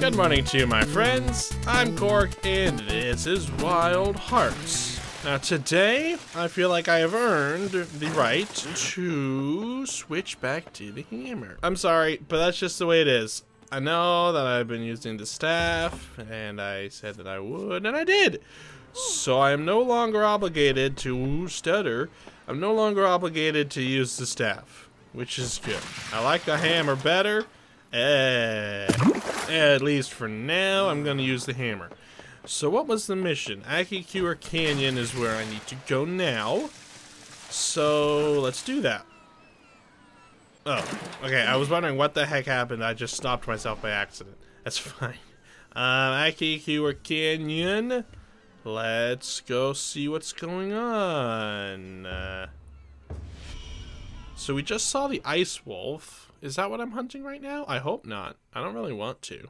Good morning to you, my friends. I'm Cork, and this is Wild Hearts. Now, today, I feel like I have earned the right to switch back to the hammer. I'm sorry, but that's just the way it is. I know that I've been using the staff, and I said that I would, and I did. So I am no longer obligated to stutter. I'm no longer obligated to use the staff, which is good. I like the hammer better. Eh, at least for now, I'm going to use the hammer. So what was the mission? Akikura Canyon is where I need to go now. So let's do that. Oh, okay. I was wondering what the heck happened. I just stopped myself by accident. That's fine. Um, Akikura Canyon. Let's go see what's going on. Uh, so we just saw the ice wolf. Is that what I'm hunting right now? I hope not. I don't really want to.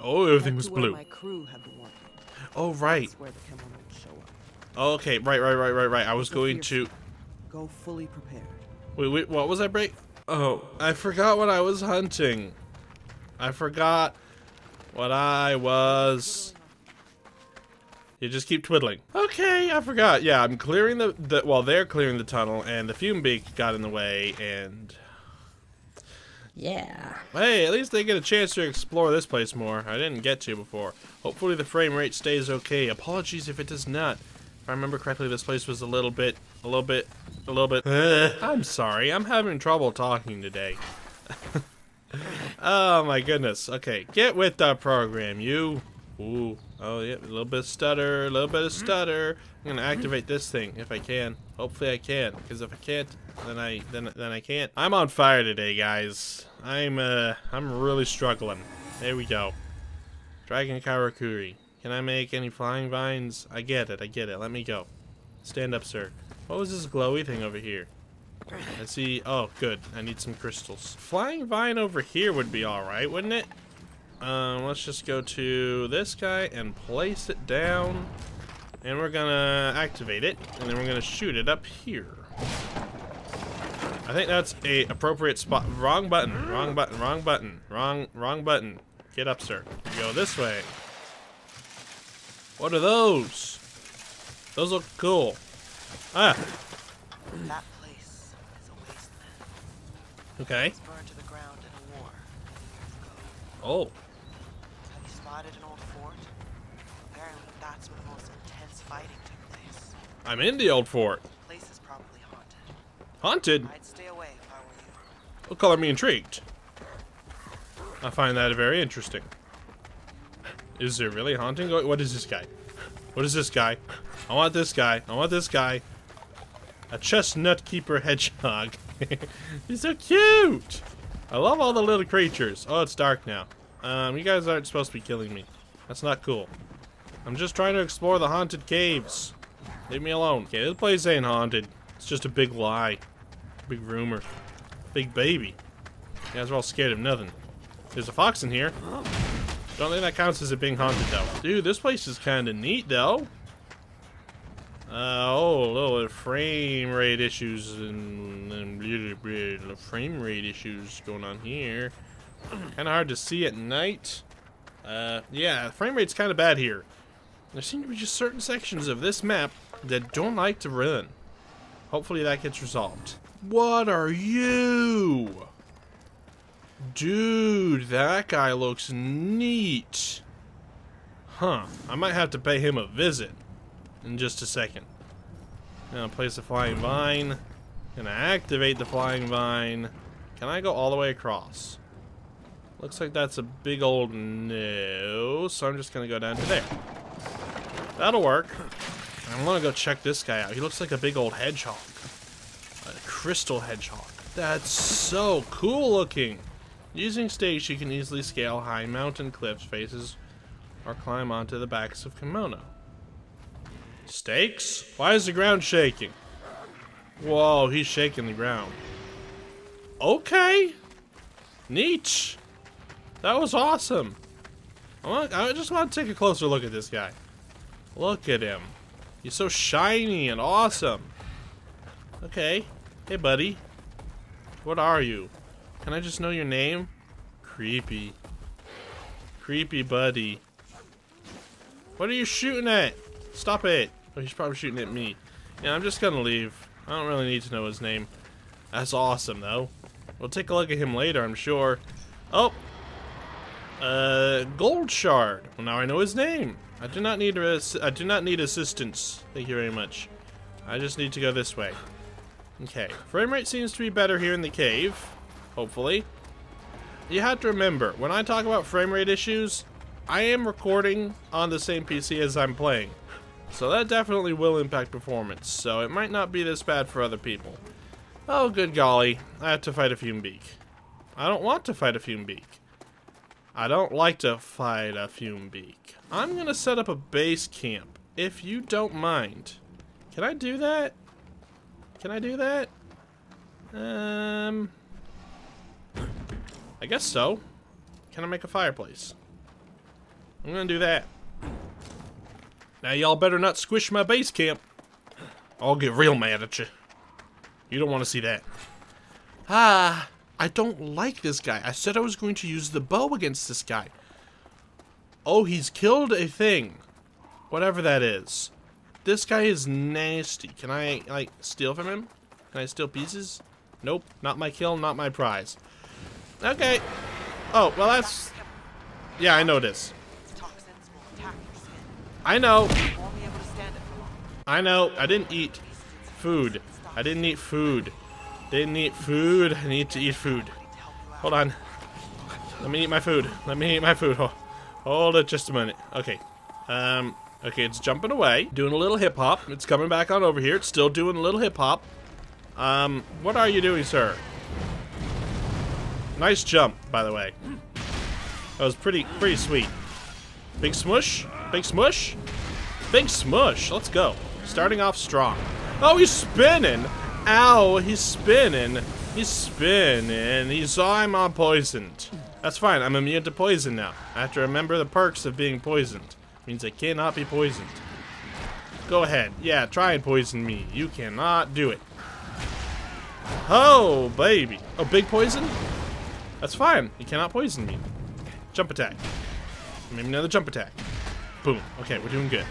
Oh, everything was blue. My crew have been. Oh, right. Where the show up. Oh, okay, right, right, right, right, right. I was going to... Go fully prepared. Wait, wait, what was I break? Oh, I forgot what I was hunting. I forgot what I was... You just keep twiddling. Okay, I forgot. Yeah, I'm clearing the, the... Well, they're clearing the tunnel, and the fume beak got in the way, and... Yeah. Hey, at least they get a chance to explore this place more. I didn't get to before. Hopefully the frame rate stays okay. Apologies if it does not. If I remember correctly, this place was a little bit, a little bit, a little bit... I'm sorry, I'm having trouble talking today. oh my goodness. Okay, get with the program, you. Ooh, oh yeah, a little bit of stutter, a little bit of stutter. I'm gonna activate this thing if I can. Hopefully I can, because if I can't, then I then then I can't. I'm on fire today, guys. I'm uh I'm really struggling. There we go. Dragon Karakuri. Can I make any flying vines? I get it, I get it. Let me go. Stand up, sir. What was this glowy thing over here? Let's see. Oh, good. I need some crystals. Flying vine over here would be alright, wouldn't it? Um, let's just go to this guy and place it down. And we're gonna activate it, and then we're gonna shoot it up here. I think that's a appropriate spot. Wrong button, wrong button, wrong button, wrong, wrong button. Get up, sir. Go this way. What are those? Those look cool. Ah, That place is a wasteland. okay. It's burned to the ground in a war. Oh, Have you spotted an old fort? Apparently, that's where the most intense fighting took place. I'm in the old fort. The place is probably haunted. Haunted? I'd stay away if I were you. Will color me intrigued. I find that very interesting. Is there really haunting? What is this guy? What is this guy? I want this guy. I want this guy. A chestnut keeper hedgehog. He's so cute. I love all the little creatures. Oh, it's dark now. Um, you guys aren't supposed to be killing me. That's not cool. I'm just trying to explore the haunted caves. Leave me alone. Okay, this place ain't haunted. It's just a big lie. Big rumor. Big baby. You guys are all scared of nothing. There's a fox in here. Don't think that counts as it being haunted, though. Dude, this place is kind of neat, though. Uh, oh, a little frame rate issues and, and frame rate issues going on here. kind of hard to see at night. Uh, yeah, frame rate's kind of bad here. There seem to be just certain sections of this map that don't like to run. Hopefully that gets resolved. What are you? Dude, that guy looks neat. Huh, I might have to pay him a visit in just a second. Gonna place the flying vine. Gonna activate the flying vine. Can I go all the way across? Looks like that's a big old no, so I'm just gonna go down to there. That'll work. I want to go check this guy out. He looks like a big old hedgehog. A crystal hedgehog. That's so cool looking. Using stakes, you can easily scale high mountain cliffs faces or climb onto the backs of Kemono. Stakes? Why is the ground shaking? Whoa, he's shaking the ground. Okay. Neat. That was awesome. I, want, I just want to take a closer look at this guy. Look at him. He's so shiny and awesome. Okay. Hey, buddy. What are you? Can I just know your name? Creepy. creepy buddy. What are you shooting at? Stop it. Oh, he's probably shooting at me. Yeah, I'm just gonna leave. I don't really need to know his name. That's awesome, though. We'll take a look at him later, I'm sure. Oh! Uh, Gold Shard. Well, now I know his name. I do not need I do not need assistance. Thank you very much. I just need to go this way. Okay. Frame rate seems to be better here in the cave. Hopefully. You have to remember, when I talk about frame rate issues, I am recording on the same PC as I'm playing. So that definitely will impact performance, so it might not be this bad for other people. Oh, good golly. I have to fight a Fume Beak. I don't want to fight a Fume Beak. I don't like to fight a Fume Beak. I'm gonna set up a base camp, if you don't mind. Can I do that? Can I do that? Um... I guess so. Can I make a fireplace? I'm gonna do that. Now y'all better not squish my base camp. I'll get real mad at you. You don't want to see that. Ah, I don't like this guy. I said I was going to use the bow against this guy. Oh, he's killed a thing. Whatever that is. This guy is nasty. Can I, like, steal from him? Can I steal pieces? Nope. Not my kill, not my prize. Okay. Oh, well that's... Yeah, I know this. I know. I know. I didn't eat food. I didn't eat food. Didn't eat food. I need to eat food. Hold on. Let me eat my food. Let me eat my food. Hold it just a minute. Okay. Um, okay, it's jumping away. Doing a little hip hop. It's coming back on over here. It's still doing a little hip hop. Um, what are you doing, sir? Nice jump, by the way. That was pretty, pretty sweet. Big smush? Big smush? Big smush. Let's go. Starting off strong. Oh, he's spinning. Ow, he's spinning. He's spinning. He saw I'm on poisoned. That's fine. I'm immune to poison now. I have to remember the perks of being poisoned. Means I cannot be poisoned. Go ahead. Yeah, try and poison me. You cannot do it. Oh, baby. Oh, big poison? That's fine. You cannot poison me. Jump attack. Maybe another jump attack. Boom. Okay, we're doing good.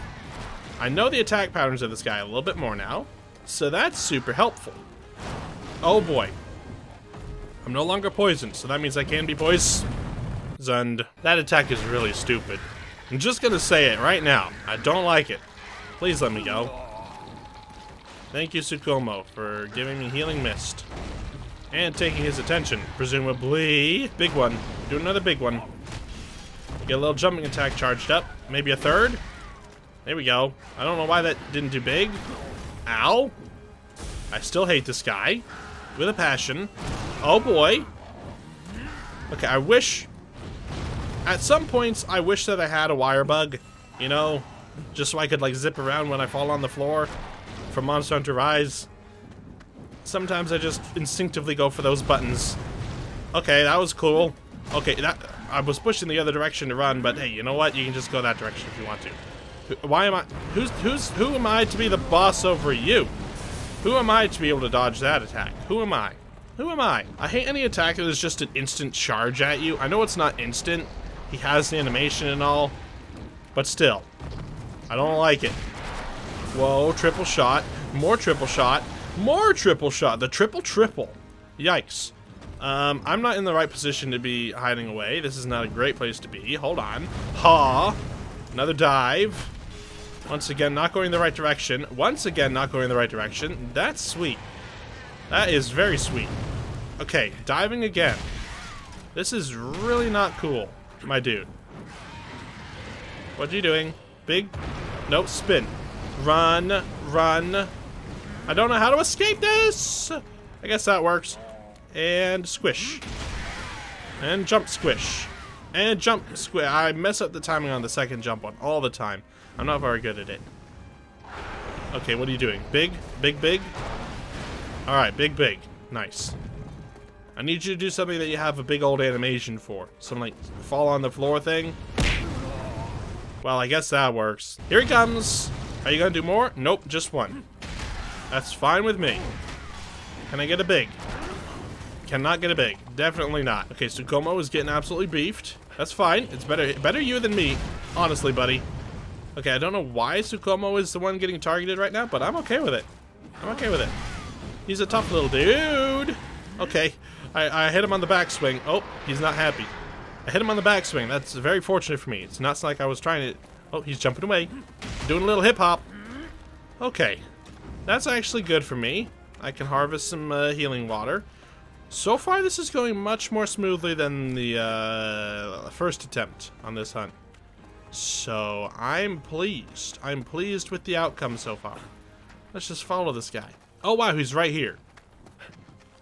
I know the attack patterns of this guy a little bit more now, so that's super helpful. Oh boy. I'm no longer poisoned, so that means I can be poisoned. That attack is really stupid. I'm just gonna say it right now. I don't like it. Please let me go. Thank you, Tsukumo, for giving me Healing Mist. And taking his attention, presumably. Big one. Do another big one. Get a little jumping attack charged up. Maybe a third? There we go. I don't know why that didn't do big. Ow. I still hate this guy. With a passion. Oh boy. Okay, I wish... At some points, I wish that I had a wire bug. You know? Just so I could, like, zip around when I fall on the floor. From Monster Hunter Rise. Sometimes I just instinctively go for those buttons. Okay, that was cool. Okay, that I was pushing the other direction to run, but hey, you know what? You can just go that direction if you want to. Why am I? Who's who's who am I to be the boss over you? Who am I to be able to dodge that attack? Who am I? Who am I? I hate any attack that is just an instant charge at you. I know it's not instant. He has the animation and all, but still, I don't like it. Whoa, triple shot, more triple shot, more triple shot. The triple triple. Yikes. Um, I'm not in the right position to be hiding away. This is not a great place to be. Hold on. Ha! Another dive. Once again, not going in the right direction. Once again, not going in the right direction. That's sweet. That is very sweet. Okay, diving again. This is really not cool, my dude. What are you doing? Big? Nope, spin. Run, run. I don't know how to escape this! I guess that works and squish. And jump squish. And jump square. I mess up the timing on the second jump one all the time. I'm not very good at it. Okay, what are you doing? Big? Big, big? Alright, big, big. Nice. I need you to do something that you have a big old animation for. Some, like, fall on the floor thing. Well, I guess that works. Here he comes! Are you gonna do more? Nope, just one. That's fine with me. Can I get a big? Cannot get it big. Definitely not. Okay, Tsukumo is getting absolutely beefed. That's fine. It's better better you than me, honestly, buddy. Okay, I don't know why Tsukumo is the one getting targeted right now, but I'm okay with it. I'm okay with it. He's a tough little dude. Okay, I, I hit him on the backswing. Oh, he's not happy. I hit him on the backswing. That's very fortunate for me. It's not like I was trying to... Oh, he's jumping away. Doing a little hip-hop. Okay. That's actually good for me. I can harvest some uh, healing water. So far, this is going much more smoothly than the uh, first attempt on this hunt. So, I'm pleased. I'm pleased with the outcome so far. Let's just follow this guy. Oh, wow, he's right here.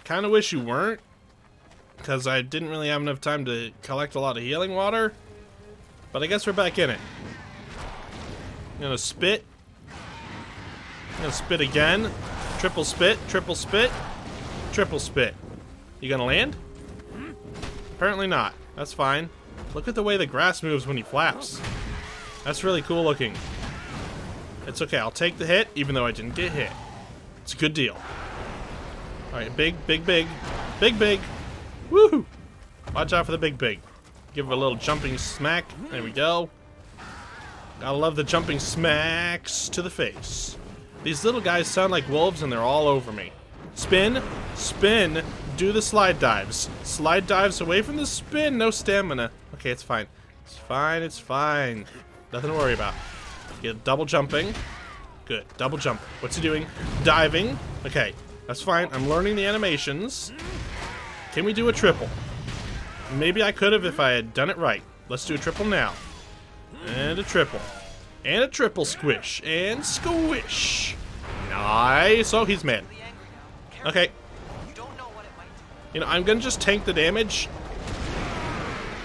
Kind of wish you weren't. Because I didn't really have enough time to collect a lot of healing water. But I guess we're back in it. I'm gonna spit. I'm gonna spit again. Triple spit, triple spit, triple spit. You gonna land? Apparently not. That's fine. Look at the way the grass moves when he flaps. That's really cool looking. It's okay, I'll take the hit, even though I didn't get hit. It's a good deal. Alright, big, big, big. Big, big. Woohoo! Watch out for the big, big. Give it a little jumping smack. There we go. Gotta love the jumping smacks to the face. These little guys sound like wolves and they're all over me. Spin, spin, do the slide dives. Slide dives away from the spin, no stamina. Okay, it's fine. It's fine, it's fine. Nothing to worry about. Get double jumping. Good, double jump. What's he doing? Diving. Okay, that's fine. I'm learning the animations. Can we do a triple? Maybe I could have if I had done it right. Let's do a triple now. And a triple. And a triple squish. And squish. Nice. Oh, he's mad. Okay. You know, I'm gonna just tank the damage.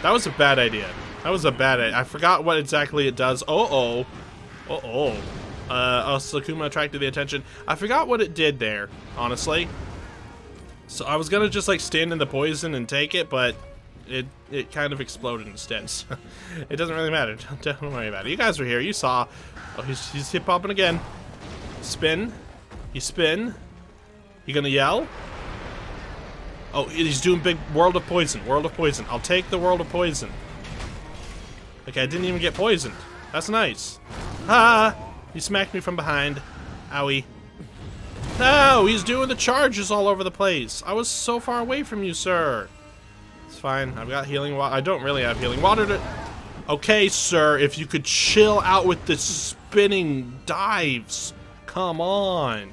That was a bad idea. That was a bad idea. I forgot what exactly it does. Uh-oh. Uh-oh. Uh, oh, Tsukumo attracted the attention. I forgot what it did there, honestly. So I was gonna just like stand in the poison and take it, but it it kind of exploded instead. So it doesn't really matter. Don't, don't worry about it. You guys were here. You saw. Oh, he's, he's hip hopping again. Spin. You spin. You gonna yell? Oh, he's doing big World of Poison. World of Poison. I'll take the World of Poison. Okay, I didn't even get poisoned. That's nice. Ha! He smacked me from behind. Owie. No, he's doing the charges all over the place. I was so far away from you, sir. It's fine. I've got healing water. I don't really have healing water to... Okay, sir, if you could chill out with the spinning dives. Come on.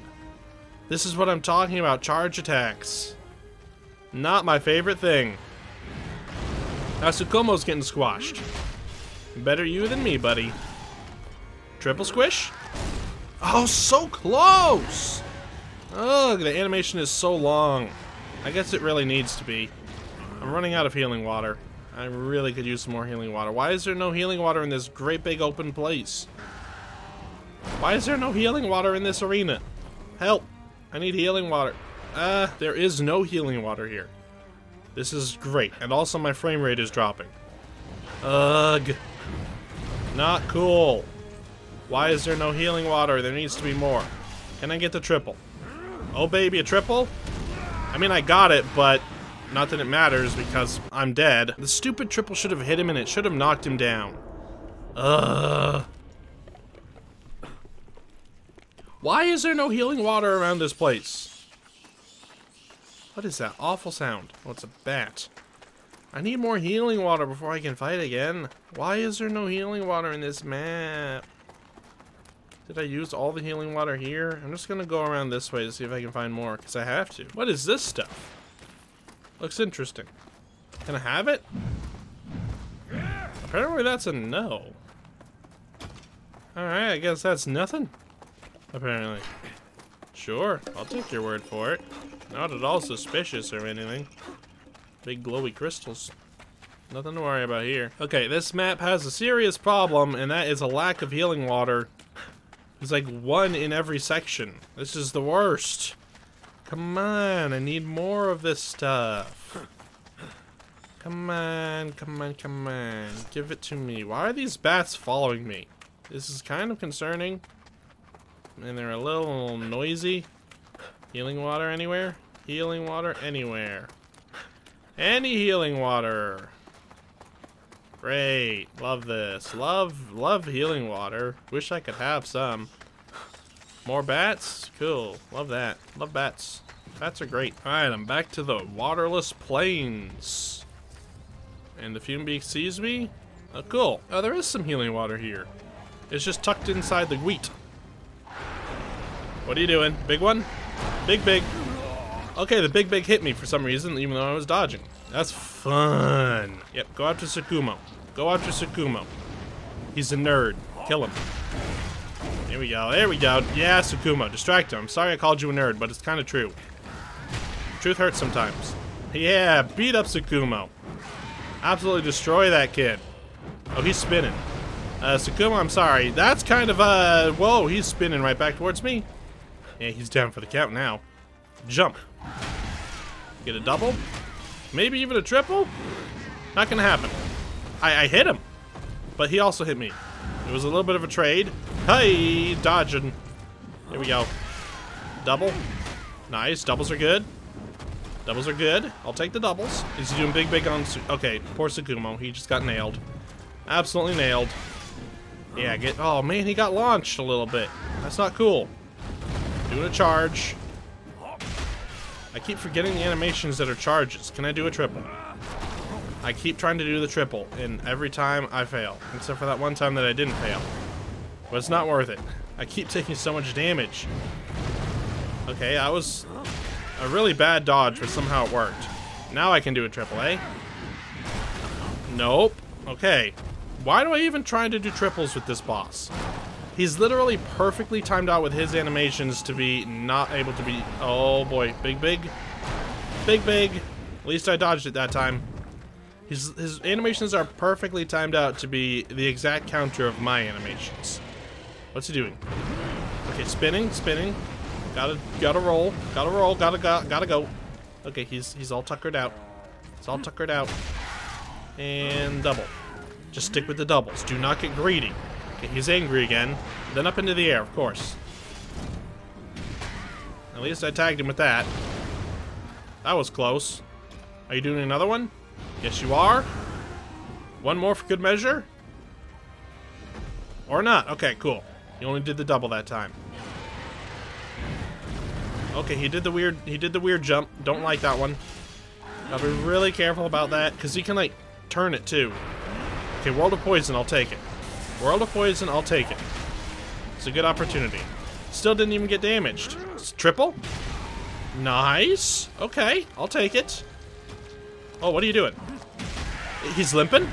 This is what I'm talking about, charge attacks. Not my favorite thing. Now Tsukumo's getting squashed. Better you than me, buddy. Triple squish? Oh, so close! Ugh, the animation is so long. I guess it really needs to be. I'm running out of healing water. I really could use some more healing water. Why is there no healing water in this great big open place? Why is there no healing water in this arena? Help! I need healing water. Uh, there is no healing water here. This is great. And also my frame rate is dropping. Ugh. Not cool. Why is there no healing water? There needs to be more. Can I get the triple? Oh baby, a triple? I mean, I got it, but not that it matters because I'm dead. The stupid triple should have hit him and it should have knocked him down. Ugh. Why is there no healing water around this place? What is that awful sound? Oh, it's a bat. I need more healing water before I can fight again. Why is there no healing water in this map? Did I use all the healing water here? I'm just gonna go around this way to see if I can find more, because I have to. What is this stuff? Looks interesting. Can I have it? Apparently that's a no. Alright, I guess that's nothing. Apparently. Sure, I'll take your word for it. Not at all suspicious or anything. Big glowy crystals. Nothing to worry about here. Okay, this map has a serious problem, and that is a lack of healing water. There's like one in every section. This is the worst. Come on, I need more of this stuff. Come on, come on, come on. Give it to me. Why are these bats following me? This is kind of concerning. And they're a little noisy. Healing water anywhere? Healing water anywhere. Any healing water. Great. Love this. Love, love healing water. Wish I could have some. More bats? Cool. Love that. Love bats. Bats are great. Alright, I'm back to the waterless plains. And the fume beak sees me? Oh, cool. Oh, there is some healing water here. It's just tucked inside the wheat. What are you doing? Big one? Big, big. Okay, the big, big hit me for some reason, even though I was dodging. That's fun. Yep, go after Tsukumo. Go after Tsukumo. He's a nerd. Kill him. There we go. There we go. Yeah, Tsukumo. Distract him. I'm sorry I called you a nerd, but it's kind of true. Truth hurts sometimes. Yeah, beat up Tsukumo. Absolutely destroy that kid. Oh, he's spinning. Uh, Tsukumo, I'm sorry. That's kind of, uh, whoa, he's spinning right back towards me. Yeah, he's down for the count now. Jump. Get a double? Maybe even a triple? Not gonna happen. I, I hit him, but he also hit me. It was a little bit of a trade. Hey, dodging. Here we go. Double. Nice. Doubles are good. Doubles are good. I'll take the doubles. Is he doing big, big on... Okay, poor Tsukumo. He just got nailed. Absolutely nailed. Yeah, get... Oh, man, he got launched a little bit. That's not cool. Doing a charge. I keep forgetting the animations that are charges. Can I do a triple? I keep trying to do the triple, and every time I fail. Except for that one time that I didn't fail. But it's not worth it. I keep taking so much damage. Okay, I was a really bad dodge, but somehow it worked. Now I can do a triple, eh? Nope. Okay. Why do I even try to do triples with this boss? He's literally perfectly timed out with his animations to be not able to be... Oh boy. Big, big. Big, big. At least I dodged it that time. His, his animations are perfectly timed out to be the exact counter of my animations. What's he doing? Okay, spinning, spinning. Gotta, gotta roll. Gotta roll. Gotta, gotta, gotta go. Okay, he's he's all tuckered out. He's all tuckered out. And double. Just stick with the doubles. Do not get greedy. Okay, he's angry again. Then up into the air, of course. At least I tagged him with that. That was close. Are you doing another one? Yes, you are. One more for good measure? Or not. Okay, cool. You only did the double that time. Okay, he did the weird he did the weird jump. Don't like that one. I'll be really careful about that, because he can like turn it too. Okay, World of Poison, I'll take it. World of Poison, I'll take it. It's a good opportunity. Still didn't even get damaged. It's triple? Nice. Okay, I'll take it. Oh, what are you doing? He's limping?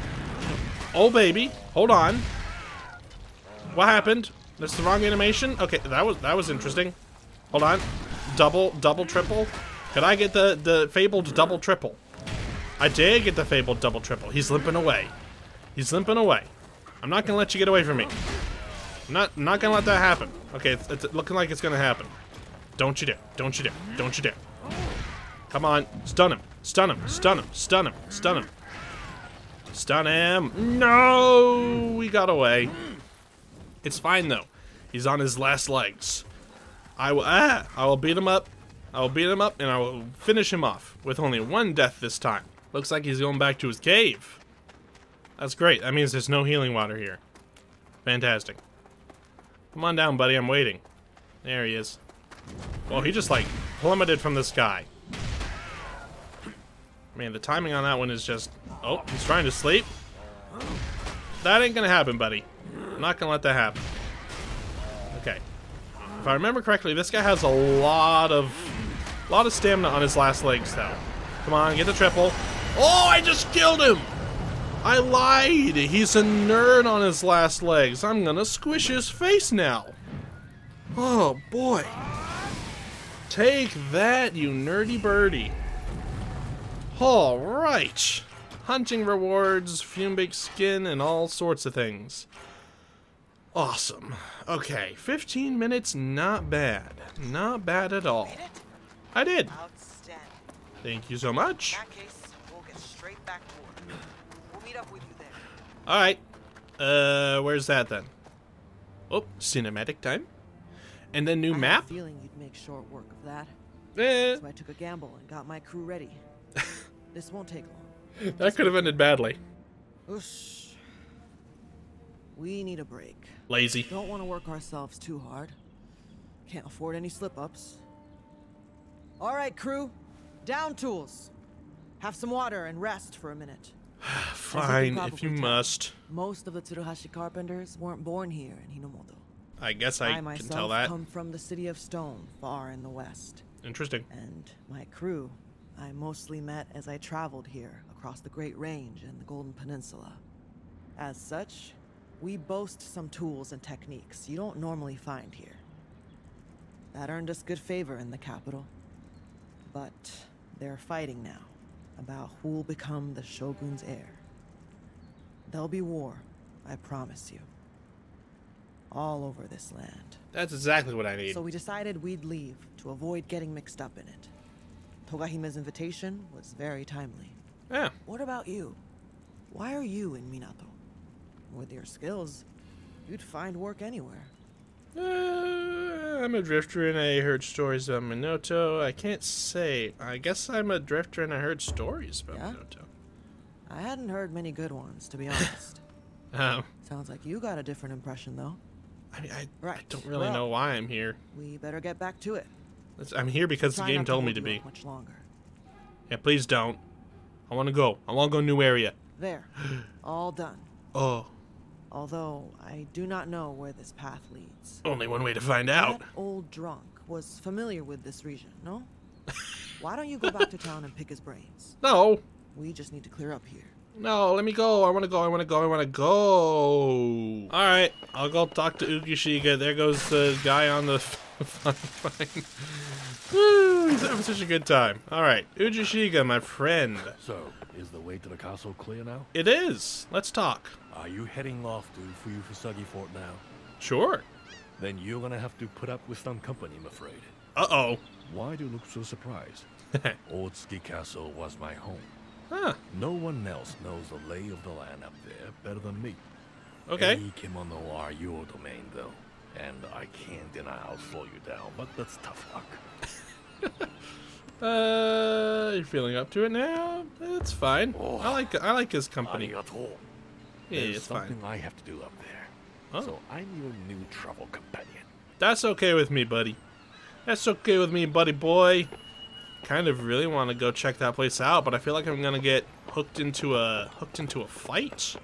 Oh, baby. Hold on. What happened? That's the wrong animation? Okay, that was that was interesting. Hold on. Double, double, triple. Could I get the, the fabled double triple? I did get the fabled double triple. He's limping away. He's limping away. I'm not gonna let you get away from me. Not, not gonna let that happen. Okay, it's, it's looking like it's gonna happen. Don't you dare. Don't you dare. Don't you dare. Come on. Stun him. Stun him. Stun him. Stun him. Stun him. Stun him. No! We got away. It's fine, though. He's on his last legs. I will, ah, I will beat him up. I will beat him up, and I will finish him off with only one death this time. Looks like he's going back to his cave. That's great. That means there's no healing water here. Fantastic. Come on down, buddy. I'm waiting. There he is. Well, he just, like, plummeted from the sky. Man, the timing on that one is just... Oh, he's trying to sleep. That ain't gonna happen, buddy. I'm not gonna let that happen. Okay. If I remember correctly, this guy has a lot of... A lot of stamina on his last legs, though. Come on, get the triple. Oh, I just killed him! I lied! He's a nerd on his last legs. I'm gonna squish his face now. Oh, boy. Take that, you nerdy birdie. Alright. Hunting rewards, fume-baked skin, and all sorts of things. Awesome. Okay, 15 minutes, not bad. Not bad at all. I did. Thank you so much. that case, we'll get straight back to work. We'll meet up with you there. Alright. Uh, where's that then? Oh, cinematic time. And then new I map? feeling you'd make short work of that. Eh, So I took a gamble and got my crew ready. This won't take long. That could have ended badly. Oosh. We need a break. Lazy. Don't want to work ourselves too hard. Can't afford any slip ups. All right, crew. Down tools. Have some water and rest for a minute. Fine, if you tell. must. Most of the Tsuruhashi carpenters weren't born here in Hinomoto. I guess I, can myself tell that. come from the city of Stone, far in the west. Interesting. And my crew, I mostly met as I traveled here across the Great Range and the Golden Peninsula. As such, we boast some tools and techniques you don't normally find here. That earned us good favor in the capital. But they're fighting now about who'll become the Shogun's heir. There'll be war, I promise you. All over this land. That's exactly what I need. So we decided we'd leave to avoid getting mixed up in it. Togahime's invitation was very timely. yeah. What about you? Why are you in Minato? With your skills, you'd find work anywhere. Uh, I'm a drifter and I heard stories about Minato. I can't say. I guess I'm a drifter and I heard stories about Yeah? Minato. I hadn't heard many good ones, to be honest. Um, Sounds like you got a different impression, though. I, I, I Right, don't really well- know why I'm here. We better get back to it. It's- I'm here because Try the game told me to be. Much longer. Yeah, please don't. I want to go. I want to go new area. There, all done. Oh, Although I do not know where this path leads. only one way to find out. That old drunk was familiar with this region, no? Why don't you go back to town and pick his brains? No, We just need to clear up here. no, let me go. I want to go. I want to go. I want to go. All right, I'll go talk to Ujishiga. There goes the guy on the fine, fine. Woo, he's having such a good time. All right, Ujishiga, my friend. So, is the way to the castle clear now? It is. Let's talk. Are you heading off to Fuyufusagi Fort now? Sure. Then you're gonna have to put up with some company, I'm afraid. Uh oh. Why do you look so surprised? Otsuki Castle was my home. huh. No one else knows the lay of the land up there better than me. Okay. Any kemono are your domain, though. And I can't deny I'll slow you down, but that's tough luck. Uh, you're feeling up to it now? It's fine. Oh. I like I like his company. Yeah, There's it's something fine. I have to do up there. Oh. So I'm your new travel companion. That's okay with me, buddy. That's okay with me, buddy boy. Kind of really want to go check that place out, but I feel like I'm gonna get hooked into a hooked into a fight.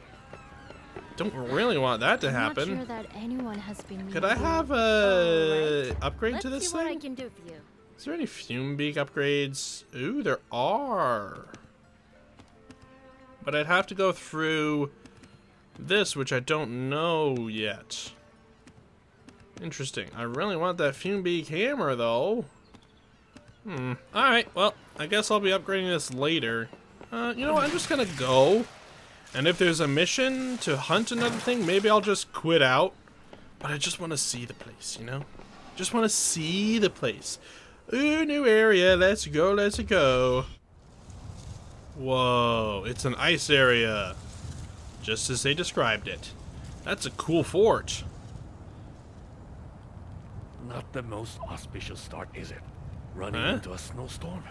Don't really want that to happen. sure that anyone has been. Could I have a Alright. upgrade Let's to this see what I thing? Is there any fume beak upgrades? Ooh, there are. But I'd have to go through this, which I don't know yet. Interesting. I really want that fume beak hammer, though. Hmm. Alright, well, I guess I'll be upgrading this later. Uh, you know what? I'm just gonna go. And if there's a mission to hunt another thing, maybe I'll just quit out. But I just want to see the place, you know? Just want to see the place. Ooh, new area. Let's go, let's go. Whoa, it's an ice area. Just as they described it. That's a cool fort. Not the most auspicious start, is it? Running Huh? into a snowstorm?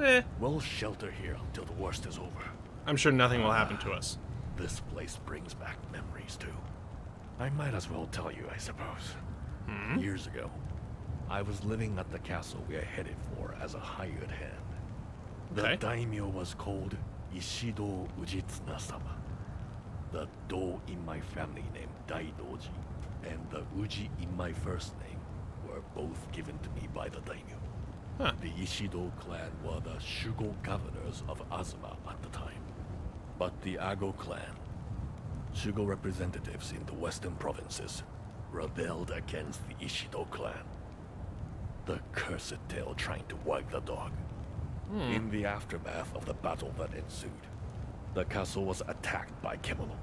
Eh, We'll shelter here until the worst is over. I'm sure nothing will happen to us. This place brings back memories, too. I might as well tell you, I suppose. Years ago, I was living at the castle we are headed for as a hired hand. The Okay. daimyo was called Ishido Ujitsuna-sama. The Do in my family name Daidoji, and the Uji in my first name were both given to me by the daimyo. Huh. The Ishido clan were the Shugo governors of Azuma at the time. But the Ago clan, Shugo representatives in the western provinces, rebelled against the Ishido clan. The cursed tail trying to wag the dog. Hmm. In the aftermath of the battle that ensued, the castle was attacked by Kemono.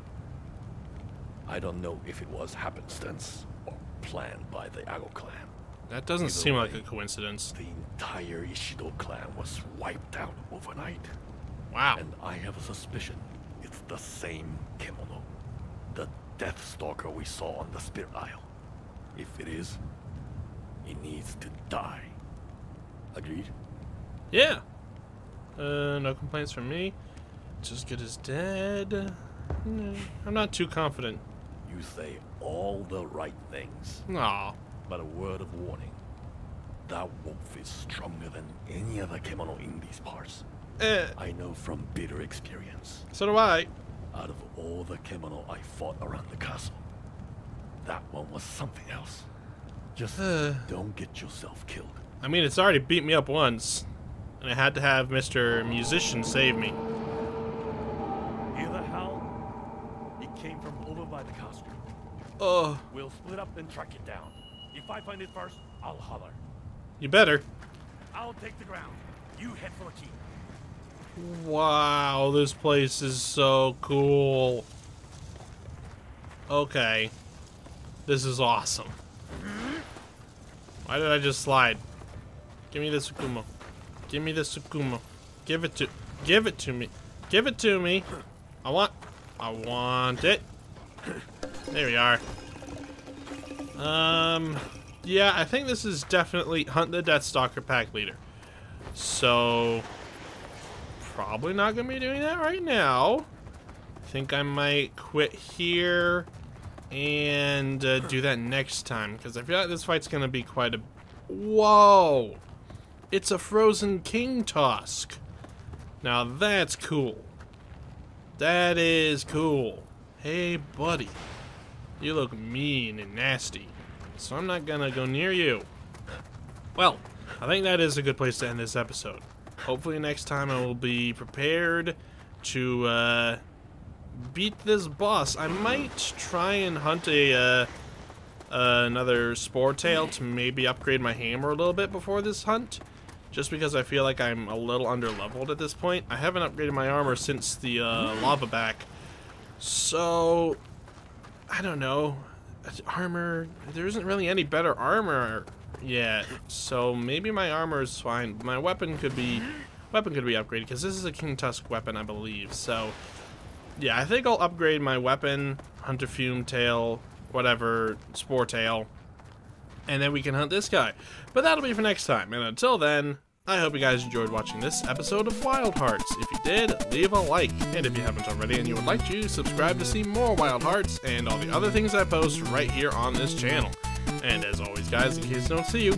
I don't know if it was happenstance or planned by the Ago clan. That doesn't Either seem like a coincidence. The entire Ishido clan was wiped out overnight. Wow. And I have a suspicion it's the same Kemono. The Death Stalker we saw on the Spirit Isle. If it is, needs to die. Agreed? Yeah. Uh, no complaints from me. Just good as dead. I'm not too confident. You say all the right things, Aw. but a word of warning. That wolf is stronger than any other kemono in these parts. Eh, I know from bitter experience. so do I. Out of all the kemono I fought around the castle, that one was something else. Just Uh. don't get yourself killed. I mean, it's already beat me up once. And I had to have Mr. Musician save me. Hear the howl? It came from over by the castle. Oh, We'll split up and track it down. If I find it first, I'll holler. you better. I'll take the ground. You head for a key. Wow, this place is so cool. Okay. This is awesome. Why did I just slide? Give me the Tsukumo. Give me the Tsukumo. Give it to give it to me. Give it to me. I want I want it. There we are. Um yeah, I think this is definitely Hunt the Death Stalker pack leader. So probably not gonna be doing that right now. Think I might quit here and uh, do that next time because I feel like this fight's gonna be quite a. Whoa! It's a frozen king tusk. Now that's cool. That is cool. Hey, buddy, you look mean and nasty, so I'm not gonna go near you. Well, I think that is a good place to end this episode. Hopefully next time I will be prepared to uh, beat this boss. I might try and hunt a uh, uh, another spore tail to maybe upgrade my hammer a little bit before this hunt. Just because I feel like I'm a little under leveled at this point. I haven't upgraded my armor since the uh, lava back. So, I don't know. Armor, there isn't really any better armor yet. So maybe my armor is fine. My weapon could be weapon could be upgraded because this is a King Tusk weapon, I believe. So yeah, I think I'll upgrade my weapon, Hunter Fume Tail, whatever, Spore Tail, and then we can hunt this guy. But that'll be for next time. And until then, I hope you guys enjoyed watching this episode of Wild Hearts. If you did, leave a like. And if you haven't already and you would like to, subscribe to see more Wild Hearts and all the other things I post right here on this channel. And as always, guys, in case I don't see you,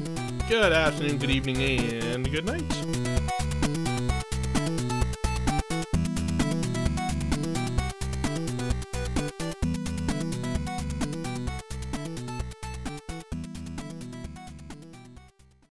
good afternoon, good evening, and good night.